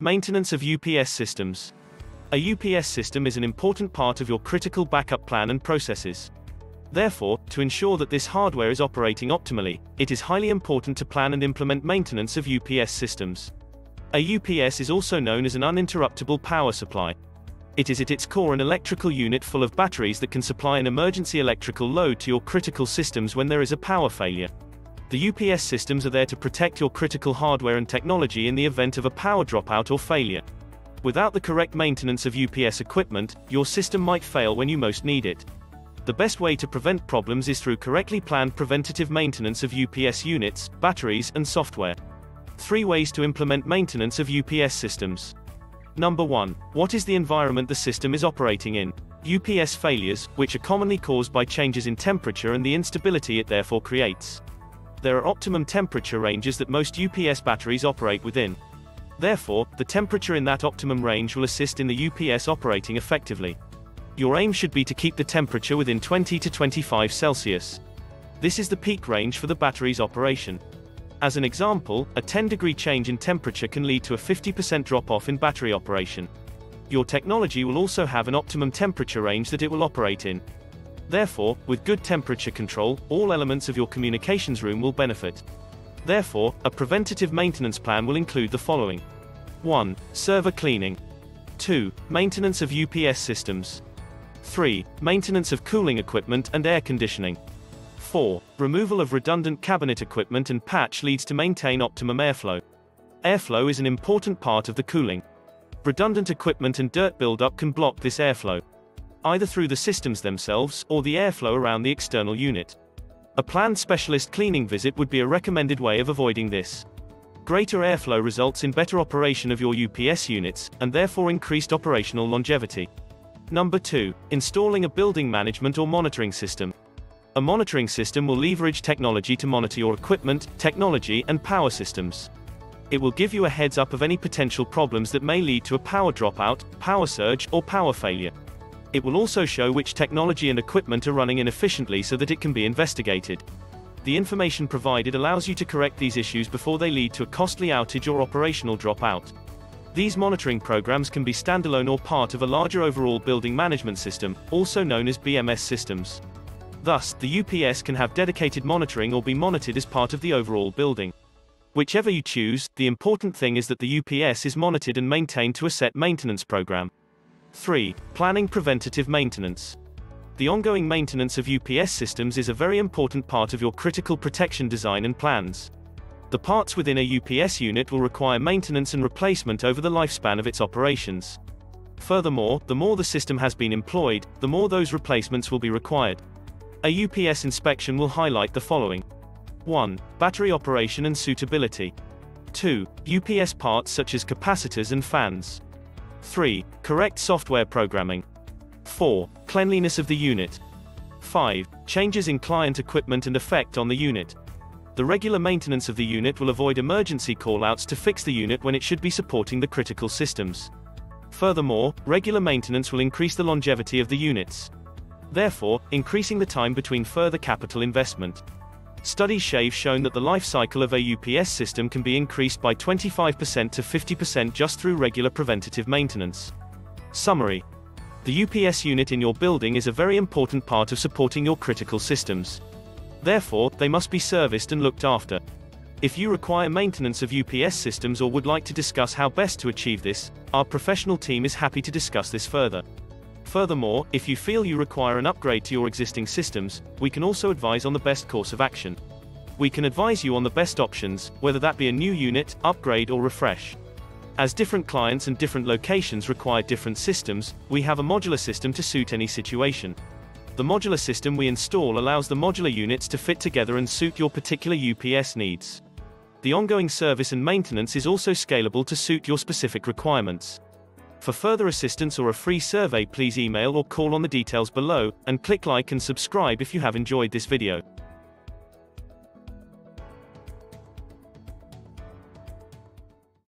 Maintenance of UPS systems. A UPS system is an important part of your critical backup plan and processes. Therefore, to ensure that this hardware is operating optimally, it is highly important to plan and implement maintenance of UPS systems. A UPS is also known as an uninterruptible power supply. It is at its core an electrical unit full of batteries that can supply an emergency electrical load to your critical systems when there is a power failure. The UPS systems are there to protect your critical hardware and technology in the event of a power dropout or failure. Without the correct maintenance of UPS equipment, your system might fail when you most need it. The best way to prevent problems is through correctly planned preventative maintenance of UPS units, batteries, and software. 3 ways to implement maintenance of UPS systems. Number 1. What is the environment the system is operating in? UPS failures, which are commonly caused by changes in temperature and the instability it therefore creates there are optimum temperature ranges that most UPS batteries operate within. Therefore, the temperature in that optimum range will assist in the UPS operating effectively. Your aim should be to keep the temperature within 20 to 25 Celsius. This is the peak range for the battery's operation. As an example, a 10 degree change in temperature can lead to a 50% drop off in battery operation. Your technology will also have an optimum temperature range that it will operate in. Therefore, with good temperature control, all elements of your communications room will benefit. Therefore, a preventative maintenance plan will include the following. 1. Server cleaning. 2. Maintenance of UPS systems. 3. Maintenance of cooling equipment and air conditioning. 4. Removal of redundant cabinet equipment and patch leads to maintain optimum airflow. Airflow is an important part of the cooling. Redundant equipment and dirt buildup can block this airflow either through the systems themselves or the airflow around the external unit. A planned specialist cleaning visit would be a recommended way of avoiding this. Greater airflow results in better operation of your UPS units, and therefore increased operational longevity. Number 2. Installing a building management or monitoring system. A monitoring system will leverage technology to monitor your equipment, technology, and power systems. It will give you a heads up of any potential problems that may lead to a power dropout, power surge, or power failure. It will also show which technology and equipment are running inefficiently so that it can be investigated. The information provided allows you to correct these issues before they lead to a costly outage or operational dropout. These monitoring programs can be standalone or part of a larger overall building management system, also known as BMS systems. Thus, the UPS can have dedicated monitoring or be monitored as part of the overall building. Whichever you choose, the important thing is that the UPS is monitored and maintained to a set maintenance program. 3. Planning preventative maintenance. The ongoing maintenance of UPS systems is a very important part of your critical protection design and plans. The parts within a UPS unit will require maintenance and replacement over the lifespan of its operations. Furthermore, the more the system has been employed, the more those replacements will be required. A UPS inspection will highlight the following 1. Battery operation and suitability. 2. UPS parts such as capacitors and fans. 3. Correct software programming. 4. Cleanliness of the unit. 5. Changes in client equipment and effect on the unit. The regular maintenance of the unit will avoid emergency callouts to fix the unit when it should be supporting the critical systems. Furthermore, regular maintenance will increase the longevity of the units. Therefore, increasing the time between further capital investment. Studies have shown that the life cycle of a UPS system can be increased by 25% to 50% just through regular preventative maintenance. Summary The UPS unit in your building is a very important part of supporting your critical systems. Therefore, they must be serviced and looked after. If you require maintenance of UPS systems or would like to discuss how best to achieve this, our professional team is happy to discuss this further. Furthermore, if you feel you require an upgrade to your existing systems, we can also advise on the best course of action. We can advise you on the best options, whether that be a new unit, upgrade or refresh. As different clients and different locations require different systems, we have a modular system to suit any situation. The modular system we install allows the modular units to fit together and suit your particular UPS needs. The ongoing service and maintenance is also scalable to suit your specific requirements. For further assistance or a free survey please email or call on the details below, and click like and subscribe if you have enjoyed this video.